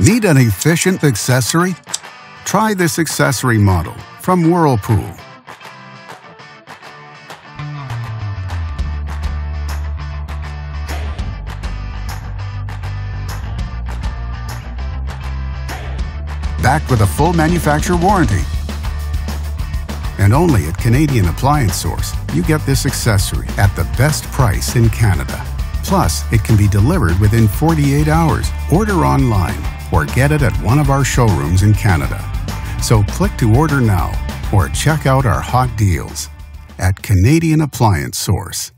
Need an efficient accessory? Try this accessory model from Whirlpool. Backed with a full manufacturer warranty. And only at Canadian Appliance Source, you get this accessory at the best price in Canada. Plus, it can be delivered within 48 hours. Order online or get it at one of our showrooms in Canada. So click to order now or check out our hot deals at Canadian Appliance Source.